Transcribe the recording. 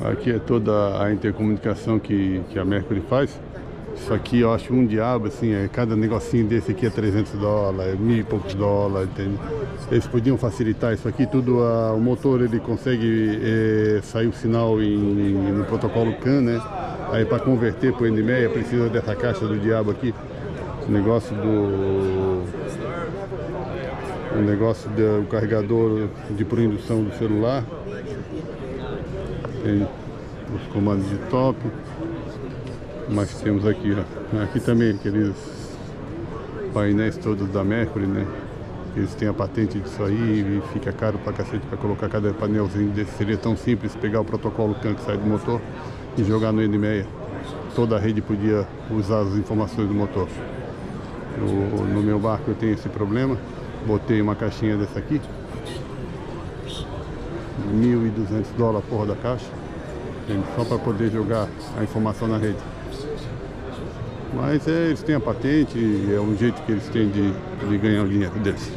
Aqui é toda a intercomunicação que, que a Mercury faz. Isso aqui eu acho um diabo, assim, é, cada negocinho desse aqui é 300 dólares, é mil e poucos dólares, entende? Eles podiam facilitar isso aqui, tudo, a, o motor ele consegue é, sair o sinal em, no protocolo CAN, né? Aí para converter para o NMEA precisa dessa caixa do diabo aqui. O negócio do... O negócio do carregador de por indução do celular. Tem os comandos de top. Mas temos aqui, ó. Aqui também aqueles painéis todos da Mercury, né? Eles têm a patente disso aí e fica caro pra cacete pra colocar cada painelzinho desse. Seria tão simples pegar o protocolo que sai do motor e jogar no NMEA. Toda a rede podia usar as informações do motor. Eu, no meu barco eu tenho esse problema. Botei uma caixinha dessa aqui. 1.200 dólares a porra da caixa. Só para poder jogar a informação na rede. Mas é, eles têm a patente, é um jeito que eles têm de, de ganhar o dinheiro deles.